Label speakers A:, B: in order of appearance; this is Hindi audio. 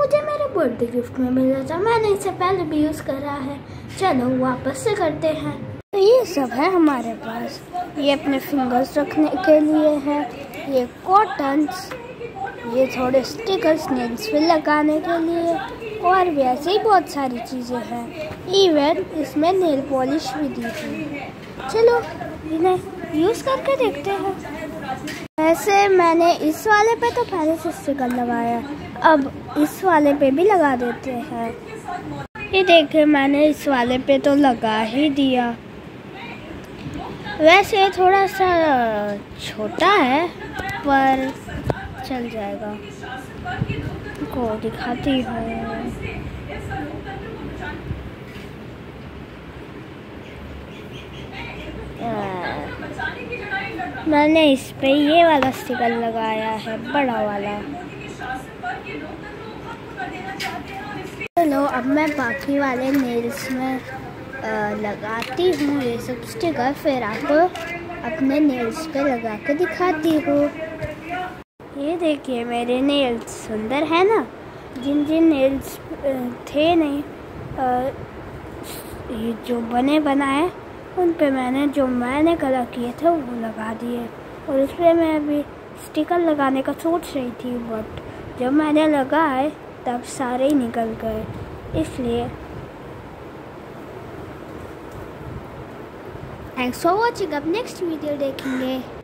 A: मुझे मेरे बर्थडे गिफ्ट में मिला था। मैंने इसे पहले भी यूज़ करा है। चलो वापस से करते हैं। तो ये सब है हमारे पास। ये अपने फिंगर्स रखने के लिए है। ये कॉटन्स ये थोड़े स्टिकर्स नेल्स पे लगाने के लिए। और भी ही बहुत सारी चीज़ें हैं। इवन इसमें नेल पॉलिश भी दी थी। चलो इन्हें यूज़ करके देखते हैं। वैसे मैंने इस वाले पे तो पहले से स्टिकर लगाया अब इस वाले पे भी लगा देते हैं। ये देखे, मैंने इस वाले पे तो लगा ही दिया। वैसे थोड़ा सा छोटा है, पर चल जाएगा। को दिखाती हूँ। मैंने इस पे ये वाला स्टिकर लगाया है बड़ा वाला। चलो अब मैं बाकी वाले नेल्स में आ, लगाती हूँ ये सब स्टिकर फिर आपको अपने नेल्स पे लगा के दिखाती हूँ। ये देखिए मेरे नेल्स सुंदर है ना? जिन जिन नेल्स थे नहीं आ, ये जो बने बनाए उन पे मैंने, जो मैंने कलर किए थे, वो लगा दिए। और उस पर मैं अभी स्टिकर लगाने का सोच रही थी बट जब मैंने लगाए तब सारे ही निकल गए। इसलिए। थैंक्स फॉर वॉचिंग अब नेक्स्ट वीडियो देखेंगे।